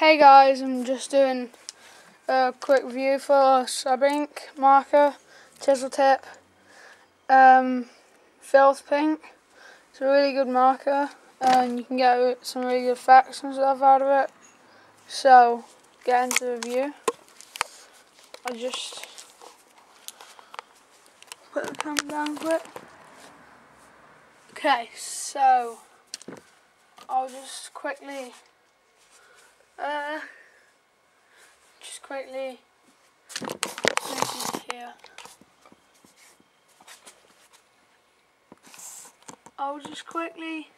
Hey guys, I'm just doing a quick review for Sub Ink marker, chisel tip, um, Philth pink. It's a really good marker and you can get some really good effects and stuff out of it. So, get into the review. I just put the camera down quick. Okay, so I'll just quickly quickly here. I'll just quickly,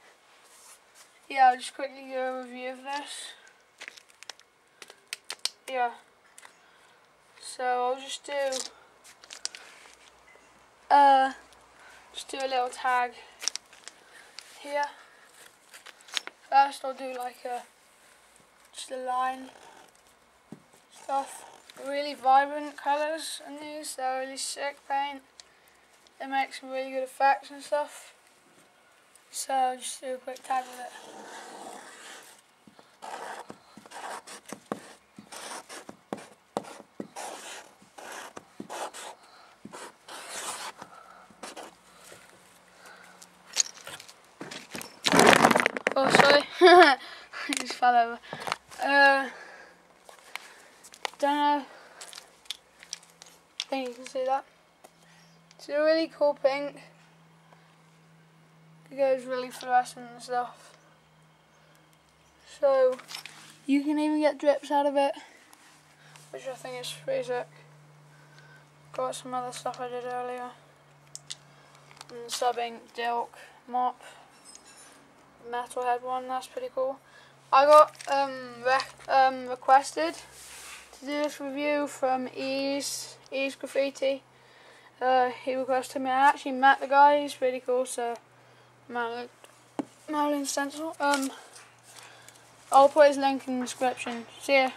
yeah, I'll just quickly do a review of this. Yeah. So I'll just do, uh, just do a little tag here. First I'll do like a just a line stuff. Really vibrant colours in these, they're really sick paint. They make some really good effects and stuff. So just do a quick tag with it. Oh sorry, I just fell over. Uh, don't know. I think you can see that. It's a really cool pink. It goes really fluorescent and stuff. So you can even get drips out of it, which I think is pretty sick. Got some other stuff I did earlier. And Dilk, mop, metalhead one, that's pretty cool. I got um, um, requested this review from Ease, Ease Graffiti. Uh, he requested me. I actually met the guy. He's really cool. So, Marilyn Stencil. Um, I'll put his link in the description. See ya.